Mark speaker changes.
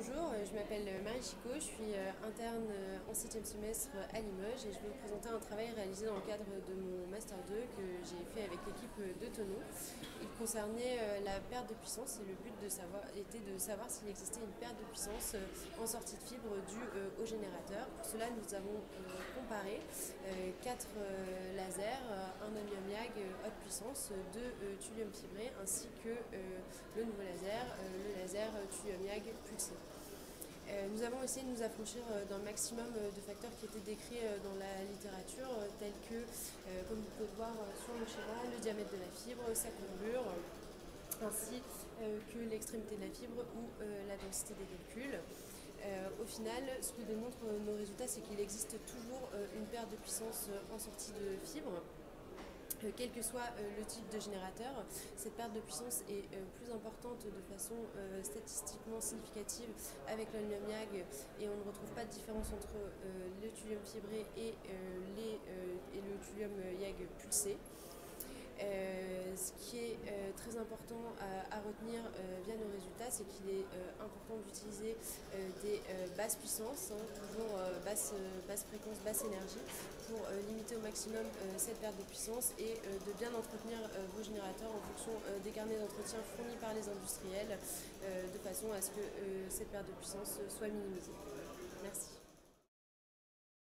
Speaker 1: Bonjour, je m'appelle Marie Chicot, je suis euh, interne euh, en 7e semestre à Limoges et je vais vous présenter un travail réalisé dans le cadre de mon Master 2 que j'ai fait avec l'équipe de Tonon. Il concernait euh, la perte de puissance et le but était de savoir s'il existait une perte de puissance en sortie de fibre due au générateur. Pour cela, nous avons comparé quatre lasers, un onium YAG haute puissance, deux thulium fibré ainsi que le nouveau laser, le laser thulium YAG pulsé. Euh, nous avons essayé de nous affranchir euh, d'un maximum euh, de facteurs qui étaient décrits dans la littérature, que, comme vous pouvez voir sur le schéma, le diamètre de la fibre, sa courbure, ainsi que l'extrémité de la fibre ou la densité des calculs. au final, ce que démontrent nos résultats, c'est qu'il existe toujours une perte de puissance en sortie de fibre quel que soit euh, le type de générateur, cette perte de puissance est euh, plus importante de façon euh, statistiquement significative avec l'aluminium YAG et on ne retrouve pas de différence entre le thulium fibré et, le thulium YAG pulsé. Euh, ce qui est euh, très important à, retenir euh, via nos résultats, c'est qu'il est important d'utiliser des basses puissances, hein, toujours basse, basse, fréquence, basse énergie, pour limiter au maximum cette perte de puissance et de bien entretenir vos générateurs en fonction des carnets d'entretien fournis par les industriels, de façon à ce que cette perte de puissance soit minimisée. Merci.